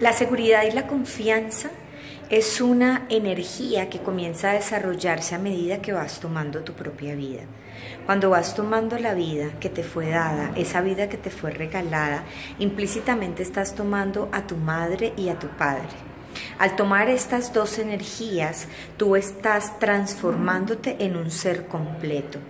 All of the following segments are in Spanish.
La seguridad y la confianza es una energía que comienza a desarrollarse a medida que vas tomando tu propia vida. Cuando vas tomando la vida que te fue dada, esa vida que te fue regalada, implícitamente estás tomando a tu madre y a tu padre. Al tomar estas dos energías, tú estás transformándote en un ser completo.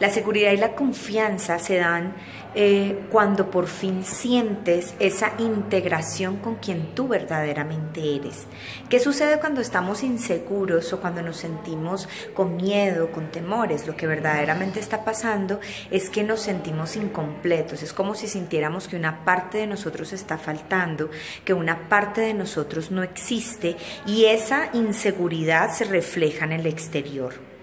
La seguridad y la confianza se dan eh, cuando por fin sientes esa integración con quien tú verdaderamente eres. ¿Qué sucede cuando estamos inseguros o cuando nos sentimos con miedo, con temores? Lo que verdaderamente está pasando es que nos sentimos incompletos. Es como si sintiéramos que una parte de nosotros está faltando, que una parte de nosotros no existe y esa inseguridad se refleja en el exterior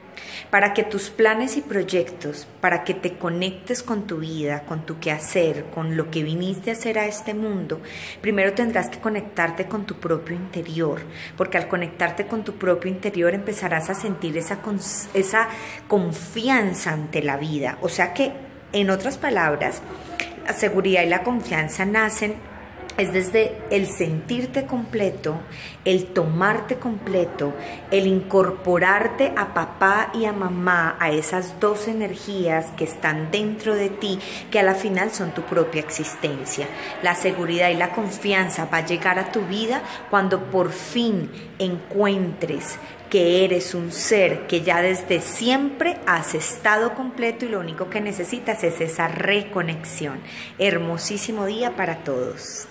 para que tus planes y proyectos, para que te conectes con tu vida, con tu quehacer, con lo que viniste a hacer a este mundo, primero tendrás que conectarte con tu propio interior, porque al conectarte con tu propio interior empezarás a sentir esa, esa confianza ante la vida. O sea que, en otras palabras, la seguridad y la confianza nacen es desde el sentirte completo, el tomarte completo, el incorporarte a papá y a mamá, a esas dos energías que están dentro de ti, que a la final son tu propia existencia. La seguridad y la confianza va a llegar a tu vida cuando por fin encuentres que eres un ser que ya desde siempre has estado completo y lo único que necesitas es esa reconexión. Hermosísimo día para todos.